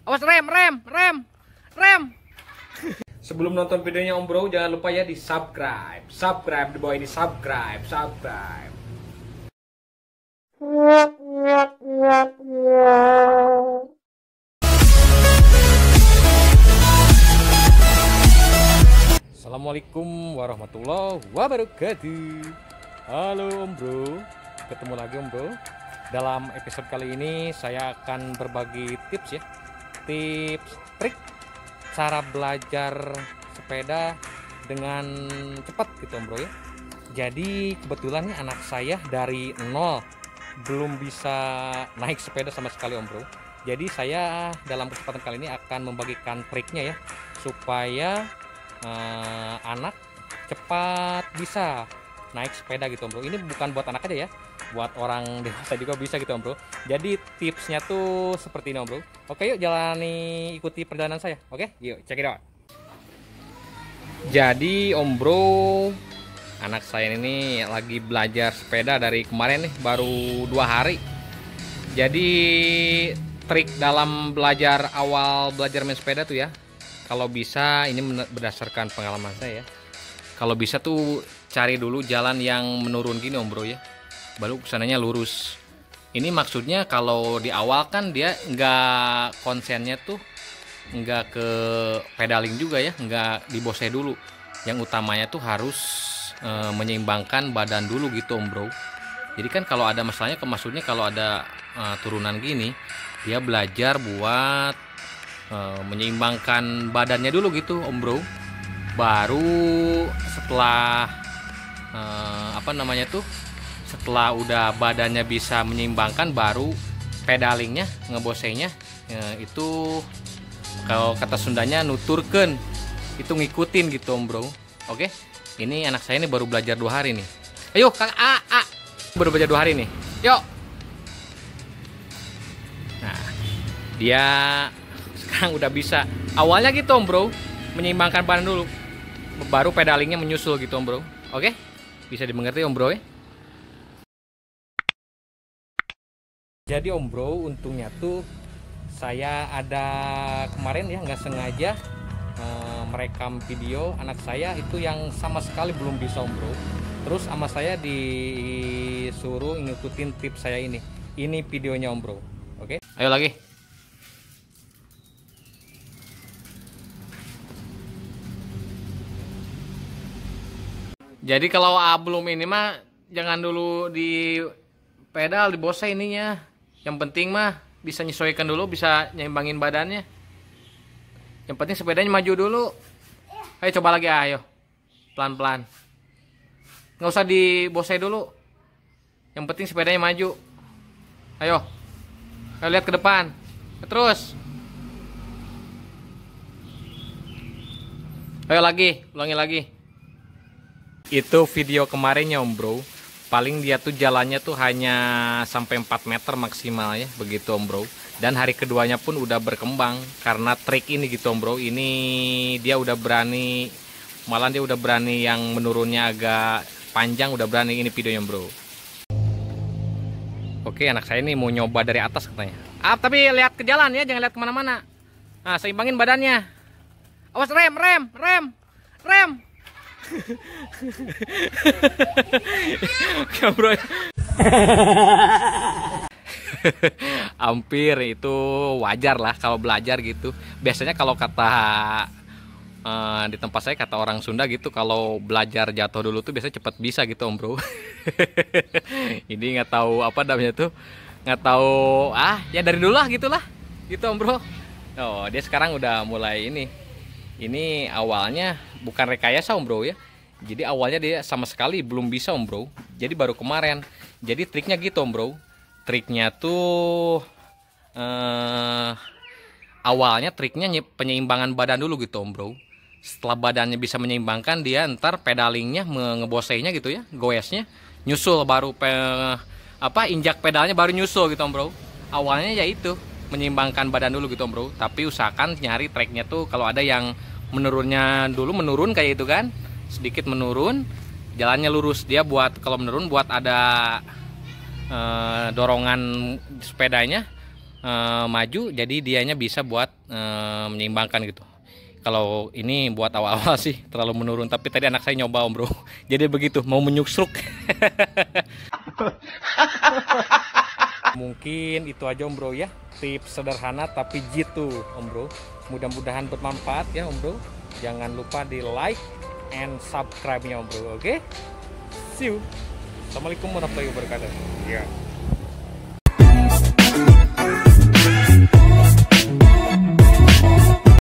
Awas rem, rem, rem, rem. Sebelum nonton videonya Om Bro, jangan lupa ya di subscribe, subscribe di bawah ini subscribe, subscribe. Assalamualaikum warahmatullahi wabarakatuh. Halo Om Bro, ketemu lagi Om Bro. Dalam episode kali ini saya akan berbagi tips ya, tips trik cara belajar sepeda dengan cepat gitu Om Bro ya. Jadi kebetulan nih anak saya dari nol belum bisa naik sepeda sama sekali Om Bro. Jadi saya dalam kesempatan kali ini akan membagikan triknya ya supaya eh, anak cepat bisa naik sepeda gitu Om Bro. Ini bukan buat anak aja ya, buat orang dewasa juga bisa gitu Om Bro. Jadi tipsnya tuh seperti ini Om Bro. Oke yuk jalani ikuti perjalanan saya. Oke, yuk check it out. Jadi Om Bro, anak saya ini lagi belajar sepeda dari kemarin nih, baru dua hari. Jadi trik dalam belajar awal belajar main sepeda tuh ya, kalau bisa ini berdasarkan pengalaman saya ya. Kalau bisa tuh cari dulu jalan yang menurun gini om bro ya. Baru ke sananya lurus. Ini maksudnya kalau di awal kan dia nggak konsennya tuh nggak ke pedaling juga ya nggak dibose dulu. Yang utamanya tuh harus e, menyeimbangkan badan dulu gitu om bro. Jadi kan kalau ada masalahnya maksudnya kalau ada e, turunan gini dia belajar buat e, menyeimbangkan badannya dulu gitu om bro. Baru setelah uh, apa namanya tuh setelah udah badannya bisa menyeimbangkan baru pedalingnya ngebosenya uh, itu kalau kata Sundanya nuturken itu ngikutin gitu om bro. Oke ini anak saya ini baru belajar dua hari nih. Ayo kang A A. Baru belajar dua hari nih. Yuk nah dia sekarang udah bisa. Awalnya gitu om bro menyeimbangkan badan dulu. Baru pedalingnya menyusul gitu om bro. Oke bisa dimengerti Om Bro ya? Jadi Om Bro, untungnya tuh saya ada kemarin ya nggak sengaja uh, merekam video anak saya itu yang sama sekali belum bisa Om Bro. Terus sama saya disuruh ngikutin tips saya ini. Ini videonya Om Bro. Oke? Ayo lagi. Jadi kalau belum ini mah jangan dulu di pedal di bose ininya. Yang penting mah bisa nyesuaikan dulu, bisa nyimbangin badannya. Yang penting sepedanya maju dulu. Ayo coba lagi ayo. Pelan-pelan. Nggak usah di bose dulu. Yang penting sepedanya maju. Ayo. Ayo lihat ke depan. Terus. Ayo lagi, ulangi lagi itu video kemarinnya om bro. Paling dia tuh jalannya tuh hanya sampai 4 meter maksimal ya begitu om bro. Dan hari keduanya pun udah berkembang. Karena trik ini gitu om bro. Ini dia udah berani malah dia udah berani yang menurunnya agak panjang udah berani ini videonya om bro. Oke anak saya ini mau nyoba dari atas katanya. Ah tapi lihat ke jalan ya jangan lihat ke mana-mana. Nah seimbangin badannya. Awas rem rem rem rem Oke bro. Hampir itu wajar lah kalau belajar gitu. Biasanya kalau kata uh, di tempat saya kata orang Sunda gitu Kalau belajar jatuh dulu tuh biasanya cepat bisa gitu om bro. Ini nggak tahu apa namanya tuh nggak tahu ah ya dari dulu lah gitulah gitu om bro. Oh dia sekarang udah mulai ini. Ini awalnya bukan rekayasa om bro ya. Jadi awalnya dia sama sekali belum bisa om bro. Jadi baru kemarin. Jadi triknya gitu om bro. Triknya tuh eh, awalnya triknya penyeimbangan badan dulu gitu om bro. Setelah badannya bisa menyeimbangkan dia ntar pedalingnya ngebosenya gitu ya goesnya nyusul baru pe, apa injak pedalnya baru nyusul gitu om bro. Awalnya ya itu menyeimbangkan badan dulu gitu om bro. Tapi usahakan nyari treknya tuh kalau ada yang menurunnya dulu menurun kayak itu kan? Sedikit menurun jalannya lurus. Dia buat kalau menurun buat ada e, dorongan sepedanya eh, maju jadi dianya bisa buat eh, menyeimbangkan gitu. Kalau ini buat awal-awal sih terlalu menurun. Tapi tadi anak saya nyoba om bro. Jadi begitu mau menyusruk mungkin itu aja om bro ya. Tips sederhana tapi jitu om bro. Mudah-mudahan bermanfaat ya om bro. Jangan lupa di like and subscribe nya om bro oke? See you. Assalamualaikum warahmatullahi wabarakatuh. Ya